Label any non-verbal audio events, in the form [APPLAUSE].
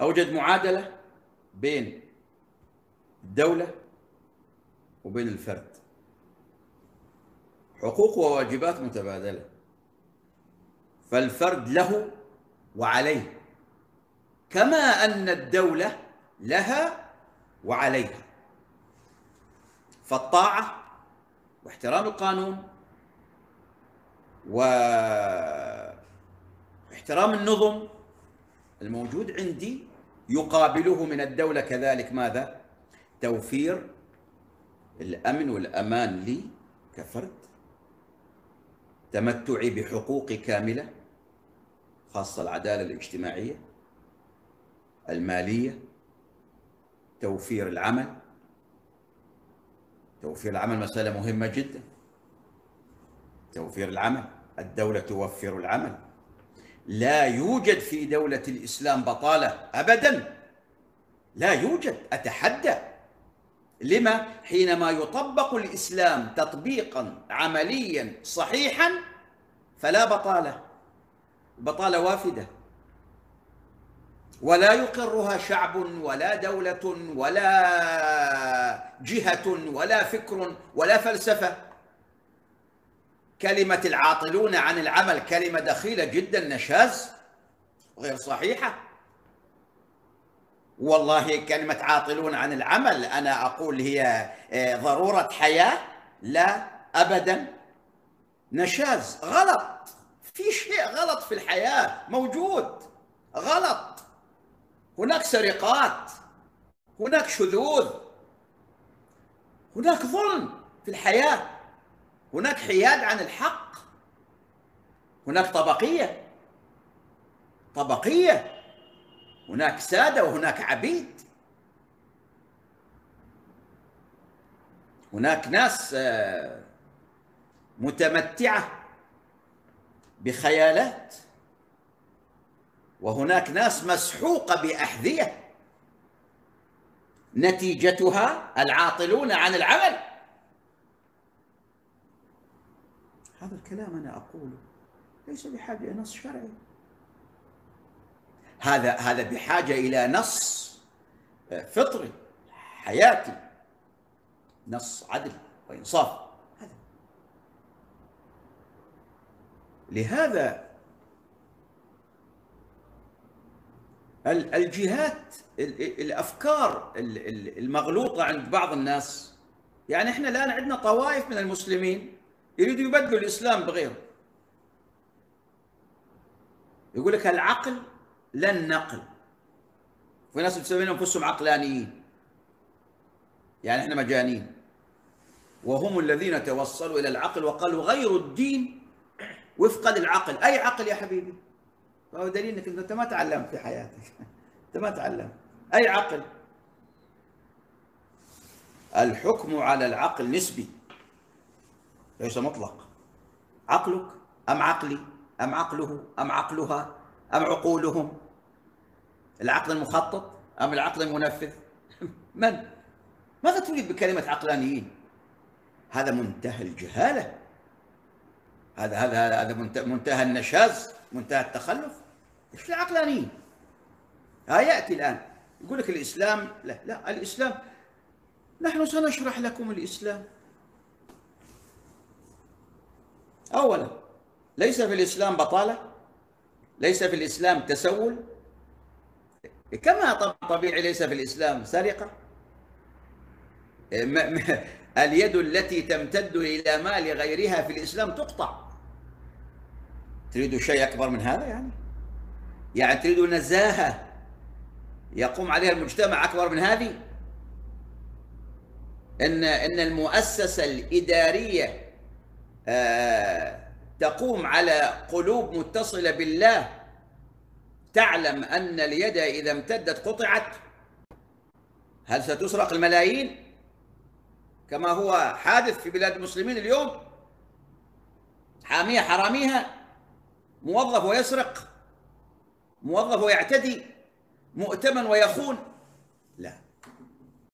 أوجد معادلة بين الدولة وبين الفرد. حقوق وواجبات متبادلة. فالفرد له وعليه كما أن الدولة لها وعليها. فالطاعة واحترام القانون واحترام النظم الموجود عندي يقابله من الدولة كذلك ماذا؟ توفير الأمن والأمان لي كفرد. تمتعي بحقوق كاملة خاصة العدالة الاجتماعية المالية توفير العمل. توفير العمل مسألة مهمة جدا. توفير العمل. الدولة توفر العمل. لا يوجد في دولة الإسلام بطالة أبدا. لا يوجد. أتحدى. لما؟ حينما يطبق الإسلام تطبيقا عمليا صحيحا فلا بطالة. البطالة وافدة. ولا يقرها شعب ولا دولة ولا جهة ولا فكر ولا فلسفة. كلمة العاطلون عن العمل كلمة دخيلة جدا نشاز؟ غير صحيحة. والله كلمة عاطلون عن العمل أنا أقول هي ضرورة حياة؟ لا أبدا. نشاز. غلط. في شيء غلط في الحياة. موجود. غلط. هناك سرقات. هناك شذوذ. هناك ظلم في الحياة. هناك حياد عن الحق. هناك طبقية. طبقية. هناك سادة وهناك عبيد. هناك ناس متمتعة بخيالات. وهناك ناس مسحوقة بأحذية. نتيجتها العاطلون عن العمل. هذا الكلام أنا أقوله. ليس بحاجة إلى نص شرعي. هذا هذا بحاجة إلى نص فطري حياتي. نص عدل وإنصاف. هذا. لهذا الجهات الأفكار المغلوطة عند بعض الناس. يعني إحنا الآن عندنا طوائف من المسلمين. يريدوا يبدلوا الإسلام بغيره. يقول لك العقل لا النقل في ناس تسمون أنفسهم عقلانيين. يعني إحنا مجانين. وهم الذين توصلوا إلى العقل وقالوا غير الدين وفقا للعقل. أي عقل يا حبيبي؟ فهو دليل إنك أنت ما تعلمت في حياتك. [LAUGHS] أنت ما تعلمت. أي عقل؟ الحكم على العقل نسبي. ليس مطلق. عقلك أم عقلي؟ أم عقله؟ أم عقلها؟ أم عقولهم؟ العقل المخطط أم العقل المنفذ؟ [LAUGHS] من؟ ماذا تريد بكلمة عقلانيين؟ هذا منتهى الجهالة. هذا هذا هذا منتهى النشاز منتهى التخلف. إيش العقلانيين؟ ها يأتي الآن. يقول لك الإسلام لا لا الإسلام. نحن سنشرح لكم الإسلام. اولا ليس في الإسلام بطالة ليس في الإسلام تسول. كما طبيعي ليس في الإسلام سرقة. اليد التي تمتد إلى مال غيرها في الإسلام تقطع. تريد شيء أكبر من هذا يعني؟ يعني تريد نزاهة يقوم عليها المجتمع أكبر من هذه؟ ان إن المؤسسة الإدارية تقوم على قلوب متصلة بالله تعلم أن اليد إذا امتدت قطعت. هل ستسرق الملايين؟ كما هو حادث في بلاد المسلمين اليوم. حامية حراميها موظف ويسرق موظف ويعتدي مؤتمن ويخون.